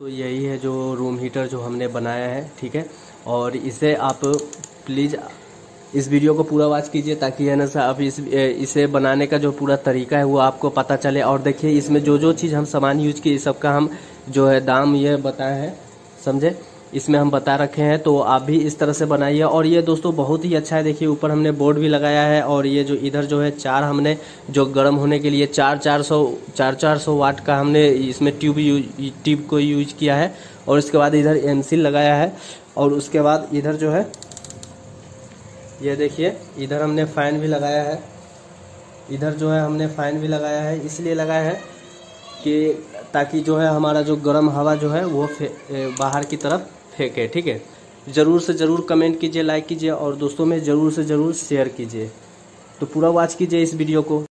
तो यही है जो रूम हीटर जो हमने बनाया है, ठीक है? और इसे आप प्लीज़ इस वीडियो को पूरा वॉच कीजिए ताकि है ना सर आप इस इसे बनाने का जो पूरा तरीका है वो आपको पता चले। और देखिए, इसमें जो जो चीज़ हम सामान यूज़ किए सबका हम जो है दाम ये बताए हैं, समझे? इसमें हम बता रखे हैं तो आप भी इस तरह से बनाइए। और ये दोस्तों बहुत ही अच्छा है, देखिए, ऊपर हमने बोर्ड भी लगाया है, और ये जो इधर जो है चार हमने, जो गर्म होने के लिए चार चार सौ, चार चार सौ वाट का हमने इसमें ट्यूब यूज़ ट्यूब को यूज़ किया है, और इसके बाद इधर एमसील लगाया है, और उसके बाद इधर जो है, ये देखिए, इधर हमने फ़ैन भी लगाया है, इधर जो है हमने फ़ैन भी लगाया है, इसलिए लगाया है कि, ताकि जो है हमारा जो गर्म हवा जो है, वो बाहर की तरफ़ फेंके ठीक है? ज़रूर से ज़रूर कमेंट कीजिए लाइक कीजिए और दोस्तों में ज़रूर से ज़रूर शेयर कीजिए। तो पूरा वॉच कीजिए इस वीडियो को।